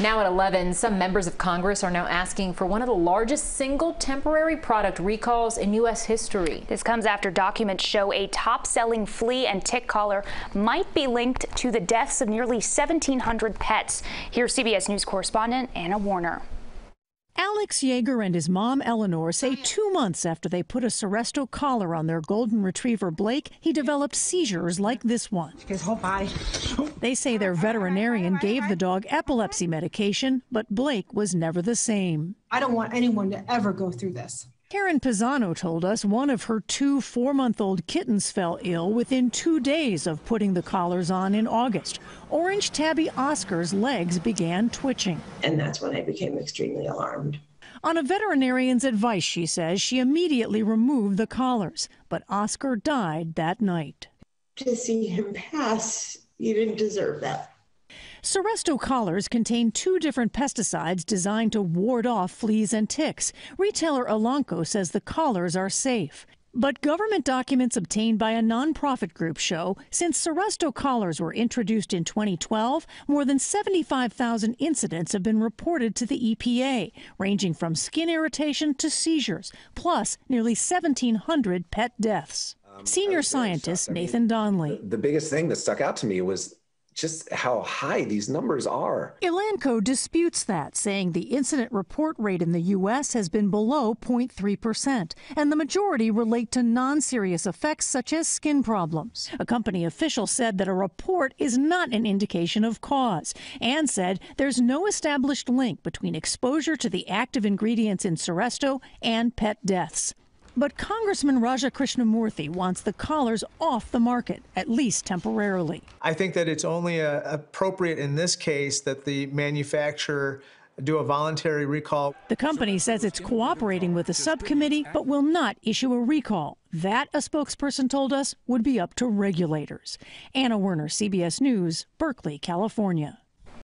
Now at 11, some members of Congress are now asking for one of the largest single temporary product recalls in U.S. history. This comes after documents show a top selling flea and tick collar might be linked to the deaths of nearly 1,700 pets. Here's CBS News correspondent Anna Werner. Alex Yeager and his mom Eleanor say oh, two months after they put a Seresto collar on their golden retriever Blake, he developed seizures like this one. His whole body. They say their veterinarian gave the dog epilepsy medication, but Blake was never the same. I don't want anyone to ever go through this. Karen Pisano told us one of her two four month old kittens fell ill within two days of putting the collars on in August. Orange tabby Oscar's legs began twitching. And that's when I became extremely alarmed. On a veterinarian's advice, she says, she immediately removed the collars, but Oscar died that night. To see him pass, you didn't deserve that. Seresto collars contain two different pesticides designed to ward off fleas and ticks. Retailer Elanco says the collars are safe. But government documents obtained by a nonprofit group show since Seresto collars were introduced in 2012, more than 75,000 incidents have been reported to the EPA, ranging from skin irritation to seizures, plus nearly 1,700 pet deaths. Um, Senior scientist Nathan Donley. The, the biggest thing that stuck out to me was just how high these numbers are. Elanco disputes that, saying the incident report rate in the U.S. has been below 0.3%, and the majority relate to non serious effects such as skin problems. A company official said that a report is not an indication of cause, and said there's no established link between exposure to the active ingredients in Seresto and pet deaths. But Congressman Raja Krishnamoorthi wants the collars off the market, at least temporarily. I think that it's only uh, appropriate in this case that the manufacturer do a voluntary recall. The company says it's cooperating with the subcommittee, but will not issue a recall. That, a spokesperson told us, would be up to regulators. Anna Werner, CBS News, Berkeley, California.